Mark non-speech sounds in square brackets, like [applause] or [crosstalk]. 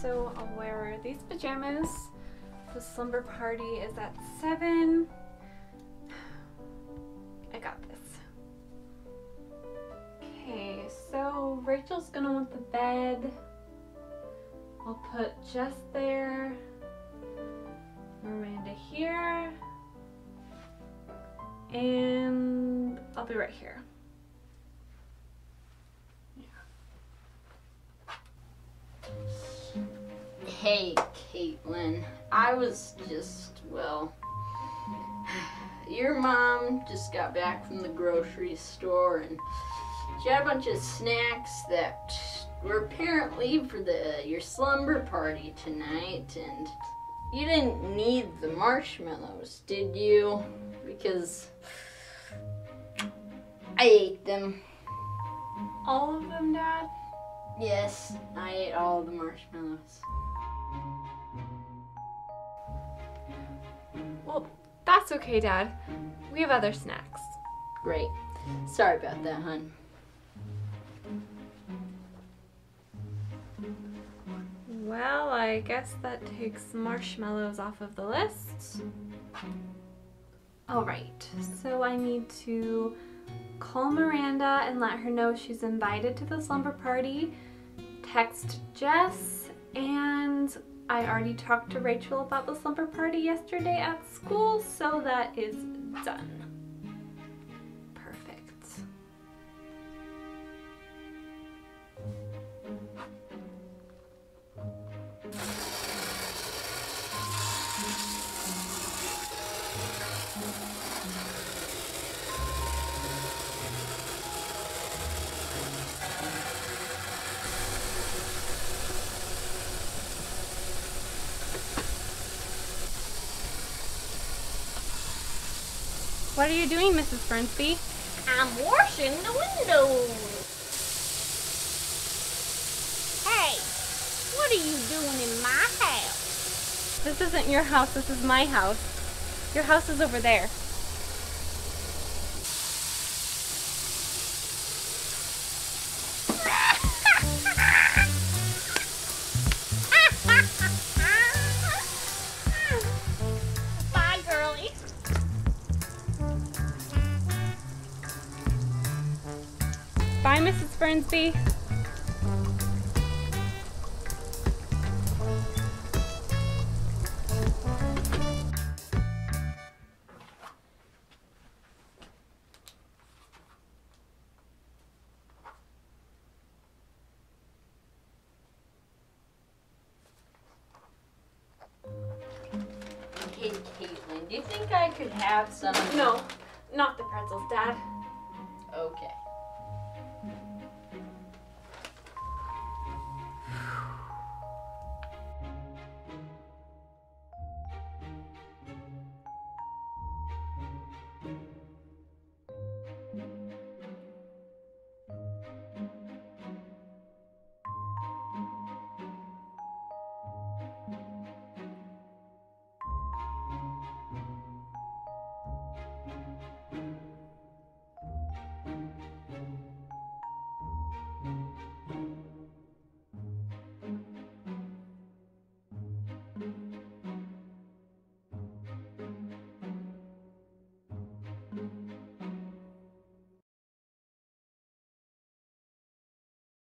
so I'll wear these pajamas. The slumber party is at 7. [sighs] I got this. Okay, so Rachel's gonna want the bed. I'll put Jess there. Miranda here. And I'll be right here. Kaitlyn. I was just, well, your mom just got back from the grocery store and she had a bunch of snacks that were apparently for the your slumber party tonight and you didn't need the marshmallows, did you? Because I ate them. All of them, Dad? Yes, I ate all the marshmallows. That's okay, Dad. We have other snacks. Great. Sorry about that, hun. Well, I guess that takes marshmallows off of the list. Alright, so I need to call Miranda and let her know she's invited to the slumber party, text Jess, and I already talked to Rachel about the slumber party yesterday at school, so that is done. Perfect. What are you doing, Mrs. Fernsby? I'm washing the windows. Hey, what are you doing in my house? This isn't your house, this is my house. Your house is over there. Bye, Mrs. Fernsby. Hey, Kaitlyn, do you think I could have some? No, not the pretzels, Dad. Okay.